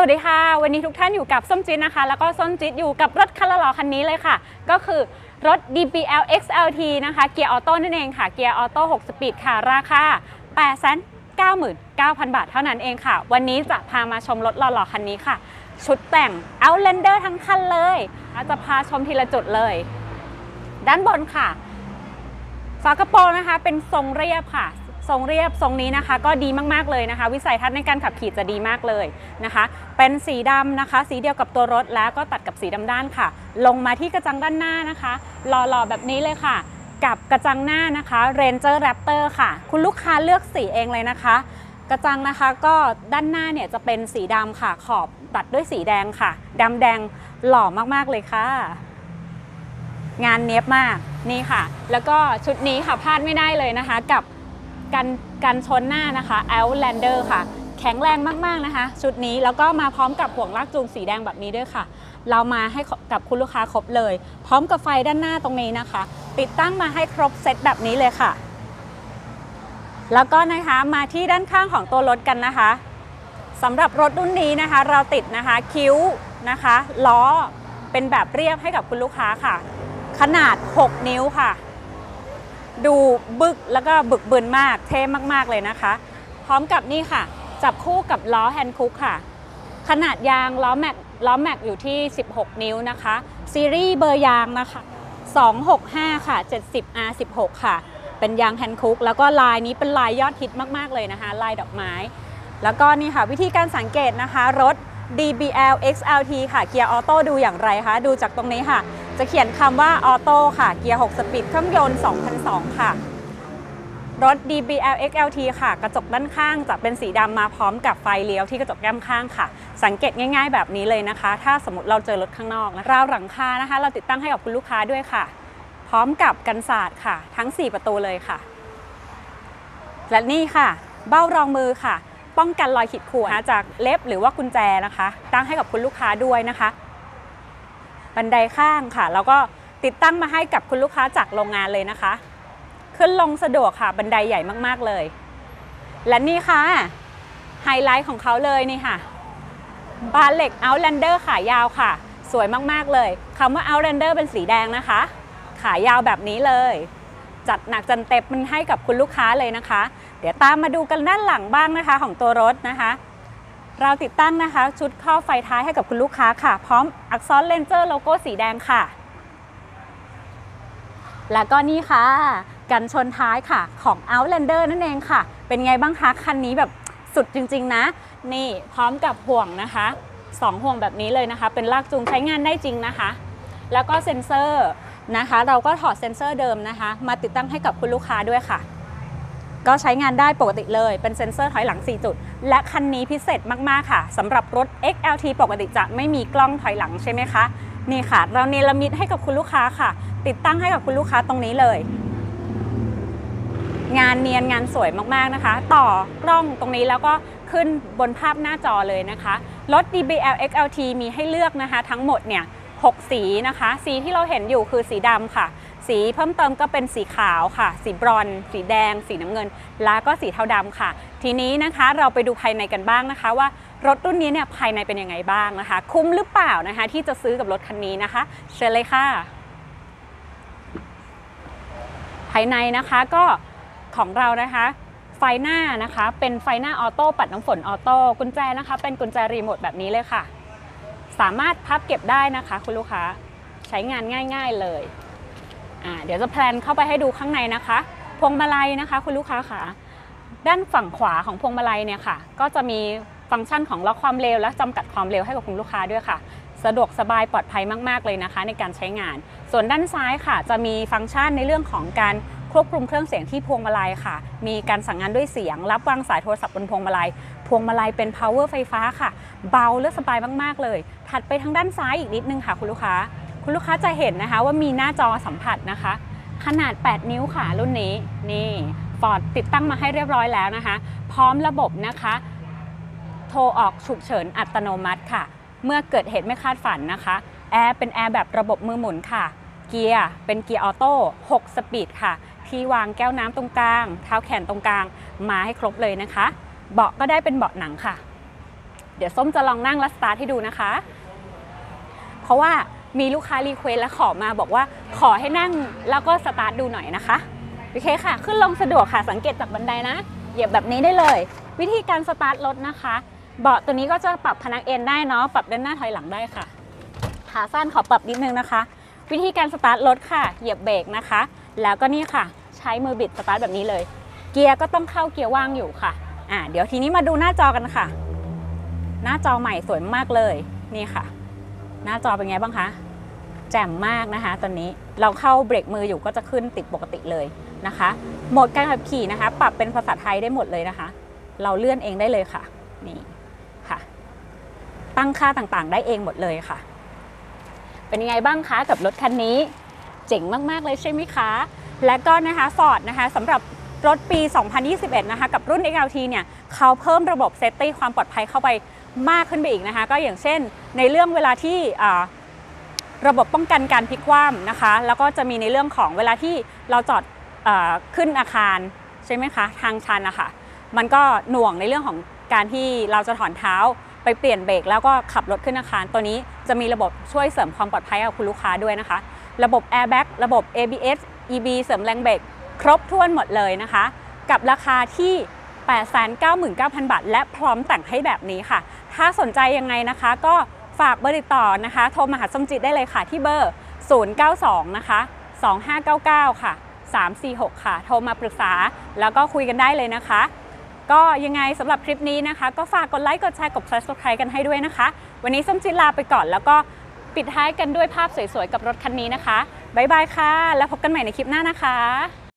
วัสดีค่ะ วันนี้ทุกท่านอยู่กับส้มจิ๊ดนะคะ แล้วก็ส้มจิ๊ดอยู่กับรถคันหล่อๆคันนี้เลยค่ะ ก็คือรถ Double XLT นะคะ เกียร์ออโต้นั่นเองค่ะ เกียร์ออโต้6 speed ค่ะ ราคา899,000 บาทเท่านั้นเองค่ะ วันนี้จะพามาชมรถหล่อๆคันนี้ค่ะ ชุดแต่ง Outlander ทั้งคันเลย จะพาชมทีละจุดเลย ด้านบนค่ะฝากระโปรงนะคะ เป็นทรงเรียบค่ะ ทรงเรียบทรงนี้นะคะ ก็ดีมากๆเลยนะคะ วิสัยทัศน์ในการขับขี่จะดีมากเลยนะคะ เป็นสีดำนะคะ สีเดียวกับตัวรถแล้วก็ตัดกับสีดำด้านค่ะ ลงมาที่กระจังด้านหน้านะคะหล่อๆแบบนี้เลยค่ะ กับกระจังหน้านะคะ Ranger Raptor ค่ะ คุณลูกค้าเลือกสีเองเลยนะคะกระจังนะคะก็ด้านหน้าเนี่ยจะเป็นสีดำค่ะขอบตัดด้วยสีแดงค่ะดำแดงหล่อมากๆเลยค่ะ งานเนี้ยบมากนี่ค่ะ แล้วก็ชุดนี้ค่ะพลาดไม่ได้เลยนะคะ กับ กันกันชนหน้านะคะ Outlander ค่ะ แข็งแรงมาก ๆ นะคะ ชุดนี้แล้วก็มาพร้อมกับห่วงลากจูงสีแดงแบบนี้ด้วยค่ะ เรามาให้กับคุณลูกค้าครบเลย พร้อมกับไฟด้านหน้าตรงนี้นะคะ ติดตั้งมาให้ครบเซตแบบนี้เลยค่ะ แล้วก็นะคะมาที่ด้านข้างของตัวรถกันนะคะสำหรับรถรุ่นนี้นะคะ เราติดนะคะคิ้วนะคะล้อเป็นแบบเรียบให้กับคุณลูกค้าค่ะ ขนาด 6 นิ้วค่ะ ดูบึกแล้วก็บึกบึนมากเท่มากๆเลยนะคะ พร้อมกับนี่ค่ะ จับคู่กับล้อแฮนด์คุกค่ะ ขนาดยางล้อแม็กล้อแม็กอยู่ที่ 16 นิ้วนะคะ ซีรีส์เบอร์ยางนะคะ 265 ค่ะ 70 R16 ค่ะ เป็นยางแฮนด์คุกแล้วก็ลายนี้เป็นลายยอดฮิตมากๆเลยนะคะ ลายดอกไม้ แล้วก็นี่ค่ะวิธีการสังเกตนะคะ รถ Double XLT ค่ะเกียร์ออโต้ดูอย่างไรคะ ดูจากตรงนี้ค่ะ จะเขียนคำว่าออโต้ค่ะ เกียร์ 6 speed เครื่องยนต์ 2002 ค่ะ รถ Double XLT ค่ะ กระจกด้านข้างจะเป็นสีดำมาพร้อมกับไฟเลี้ยวที่กระจกด้านข้างค่ะ สังเกตง่ายๆแบบนี้เลยนะคะ ถ้าสมมติเราเจอรถข้างนอกนะราวหลังคานะคะ เราติดตั้งให้กับคุณลูกค้าด้วยค่ะ พร้อมกับกันศาสตร์ค่ะ ทั้ง 4 ประตูเลยค่ะ และนี่ค่ะ เบ้ารองมือค่ะ ป้องกันรอยขีดข่วนจากเล็บหรือว่ากุญแจนะคะ ตั้งให้กับคุณลูกค้าด้วยนะคะ บันไดข้างค่ะ แล้วก็ติดตั้งมาให้กับคุณลูกค้าจากโรงงานเลยนะคะ ขึ้นลงสะดวกค่ะบันไดใหญ่มากๆเลย และนี่ค่ะไฮไลท์ของเขาเลยนี่ค่ะบานเหล็ก Outlander ขายาวค่ะ สวยมากๆเลยคำว่า Outlander เป็นสีแดงนะคะ ขายาวแบบนี้เลย จัดหนักจันเต็มมันให้กับคุณลูกค้าเลยนะคะ เดี๋ยวตามมาดูกันด้านหลังบ้างนะคะของตัวรถนะคะ เราติดตั้งนะคะ ชุดครอไฟท้ายให้กับคุณลูกค้าค่ะ พร้อมอักษรเลนเจอร์โลโก้สีแดงค่ะ แล้วก็นี่ค่ะ กันชนท้ายค่ะของ Outlander นั่นเองค่ะ เป็นไงบ้างคะ คันนี้แบบสุดจริง ๆ นะ นี่พร้อมกับห่วงนะคะสองห่วงแบบนี้เลยนะคะ เป็นลากจูงใช้งานได้จริงนะคะ แล้วก็เซ็นเซอร์นะคะ เราก็ถอดเซ็นเซอร์เดิมนะคะ มาติดตั้งให้กับคุณลูกค้าด้วยค่ะ ก็ใช้งานได้ปกติเลย เป็นเซ็นเซอร์ถอยหลัง 4 จุด และคันนี้พิเศษมากๆค่ะสำหรับรถ XLT ปกติจะไม่มีกล้องถอยหลังใช่ไหมคะ นี่ค่ะ เราเนรมิตให้กับคุณลูกค้าค่ะ ติดตั้งให้กับคุณลูกค้าตรงนี้เลย งานเนียนงานสวยมากๆนะคะ ต่อกล้องตรงนี้แล้วก็ขึ้นบนภาพหน้าจอเลยนะคะ รถ DBL XLT มีให้เลือกนะคะ ทั้งหมดเนี่ย6สีนะคะ สีที่เราเห็นอยู่คือสีดำค่ะ สีเพิ่มเติมก็เป็นสีขาวค่ะ สีบรอนซ์สีแดง สีน้ำเงิน แล้วก็สีเทาดำค่ะ ทีนี้นะคะเราไปดูภายในกันบ้างนะคะ ว่ารถรุ่นนี้เนี่ยภายในเป็นยังไงบ้างนะคะ คุ้มหรือเปล่านะคะ ที่จะซื้อกับรถคันนี้นะคะ เชิญเลยค่ะ ภายในนะคะก็ของเรานะคะไฟหน้านะคะเป็นไฟหน้าออโต้ปัดน้ำฝนออโต้กุญแจนะคะ เป็นกุญแจรีโมทแบบนี้เลยค่ะ สามารถพับเก็บได้นะคะ คุณลูกค้าใช้งานง่าย ๆเลย เดี๋ยวจะแพลนเข้าไปให้ดูข้างในนะคะ พวงมาลัยนะคะ คุณลูกค้าค่ะด้านฝั่งขวาของพวงมาลัยเนี่ยค่ะ ก็จะมีฟังก์ชันของล็อกความเร็วและจำกัดความเร็วให้กับคุณลูกค้าด้วยค่ะ สะดวกสบายปลอดภัยมากๆเลยนะคะ ในการใช้งาน ส่วนด้านซ้ายค่ะ จะมีฟังก์ชันในเรื่องของการควบคุมเครื่องเสียงที่พวงมาลัยค่ะ มีการสั่งงานด้วยเสียง รับวางสายโทรศัพท์บนพวงมาลัย พวงมาลัยเป็น power ไฟฟ้าค่ะ เบาและสบายมากๆเลย ถัดไปทางด้านซ้ายอีกนิดนึงค่ะคุณลูกค้า คุณลูกค้าจะเห็นนะคะว่ามีหน้าจอสัมผัสนะคะ ขนาด 8 นิ้วค่ะรุ่นนี้นี่ฟอร์ดติดตั้งมาให้เรียบร้อยแล้วนะคะ พร้อมระบบนะคะ โทรออกฉุกเฉินอัตโนมัติค่ะ เมื่อเกิดเหตุไม่คาดฝันนะคะแอร์เป็นแอร์แบบระบบมือหมุนค่ะ เกียร์เป็นเกียร์ออโต้6 speed ค่ะ ที่วางแก้วน้ำตรงกลาง เท้าแขนตรงกลางมาให้ครบเลยนะคะ เบาะก็ได้เป็นเบาะหนังค่ะ เดี๋ยวส้มจะลองนั่งและสตาร์ทให้ดูนะคะ เพราะว่า มีลูกค้า request และขอมาบอกว่าขอให้นั่งแล้วก็สตาร์ทดูหน่อยนะคะโอเคค่ะ ขึ้นลงสะดวกค่ะสังเกตจากบันไดนะ เหยียบแบบนี้ได้เลย วิธีการสตาร์ทรถนะคะ เบาะตัวนี้ก็จะปรับพนักเอนได้เนาะปรับด้านหน้าถอยหลังได้ค่ะขาสั้นขอปรับนิดนึงนะคะ วิธีการสตาร์ทรถค่ะ เหยียบเบรกนะคะ แล้วก็นี่ค่ะ ใช้มือบิดสตาร์ทแบบนี้เลย เกียร์ก็ต้องเข้าเกียร์ว่างอยู่ค่ะอ่าเดี๋ยวทีนี้มาดูหน้าจอกันค่ะ หน้าจอใหม่สวยมากเลยนี่ค่ะ หน้าจอเป็นไงบ้างคะ แจ่มมากนะคะ ตอนนี้เราเข้าเบรกมืออยู่ก็จะขึ้นติดปกติเลยนะคะ โหมดการขับขี่นะคะ ปรับเป็นภาษาไทยได้หมดเลยนะคะ เราเลื่อนเองได้เลยค่ะ นี่ค่ะ ตั้งค่าต่างๆ ได้เองหมดเลยค่ะ เป็นยังไงบ้างคะกับรถคันนี้ เจ๋งมากๆเลยใช่ไหมคะ และก็นะคะ Ford นะคะสำหรับรถปี 2021 นะคะ กับรุ่น XLT เนี่ย เขาเพิ่มระบบเซฟตี้ความปลอดภัยเข้าไป มากขึ้นไปอีกนะคะ ก็อย่างเช่น ในเรื่องเวลาที่ระบบป้องกันการพลิกคว่ำนะคะ แล้วก็จะมีในเรื่องของเวลาที่เราจอดอขึ้นอาคารใช่ไหมคะทางชันนะคะมันก็หน่วงในเรื่องของการที่เราจะถอนเท้าไปเปลี่ยนเบรกแล้วก็ขับรถขึ้นอาคาร ตัวนี้จะมีระบบช่วยเสริมความปลอดภัยกับคุณลูกค้าด้วยนะคะ ระบบ Airbag ระบบ ABS EB เสริมแรงเบรกครบถ้วนหมดเลยนะคะ กับราคาที่ 899,000 บาท และพร้อมแต่งให้แบบนี้ค่ะ ถ้าสนใจยังไงนะคะ ก็ฝากเบอร์ติดต่อนะคะ โทรมาหาสมจิตได้เลยค่ะที่เบอร์ 092 นะคะ 2599 ค่ะ 346 ค่ะ โทรมาปรึกษาแล้วก็คุยกันได้เลยนะคะ ก็ยังไงสำหรับคลิปนี้นะคะ ก็ฝากกดไลค์กดแชร์กด subscribe กันให้ด้วยนะคะ วันนี้ส้มจิตลาไปก่อนแล้วก็ปิดท้ายกันด้วยภาพสวยๆ กับรถคันนี้นะคะ บ๊ายบายค่ะ แล้วพบกันใหม่ในคลิปหน้านะคะ